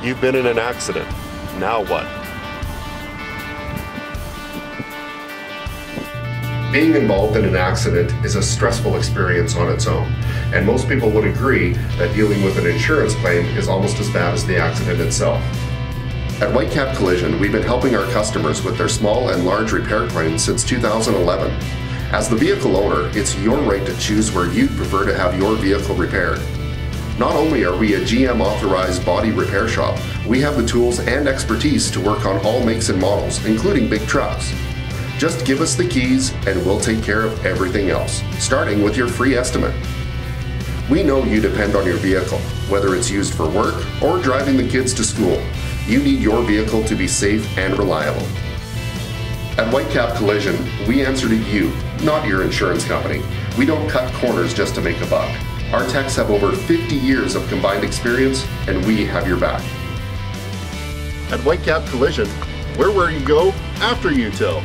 You've been in an accident. Now what? Being involved in an accident is a stressful experience on its own, and most people would agree that dealing with an insurance claim is almost as bad as the accident itself. At Whitecap Collision, we've been helping our customers with their small and large repair claims since 2011. As the vehicle owner, it's your right to choose where you'd prefer to have your vehicle repaired. Not only are we a GM authorized body repair shop, we have the tools and expertise to work on all makes and models, including big trucks. Just give us the keys and we'll take care of everything else, starting with your free estimate. We know you depend on your vehicle, whether it's used for work or driving the kids to school. You need your vehicle to be safe and reliable. At Whitecap Collision, we answer to you, not your insurance company. We don't cut corners just to make a buck. Our techs have over 50 years of combined experience, and we have your back. At Whitecap Collision, we're where you go after you tow.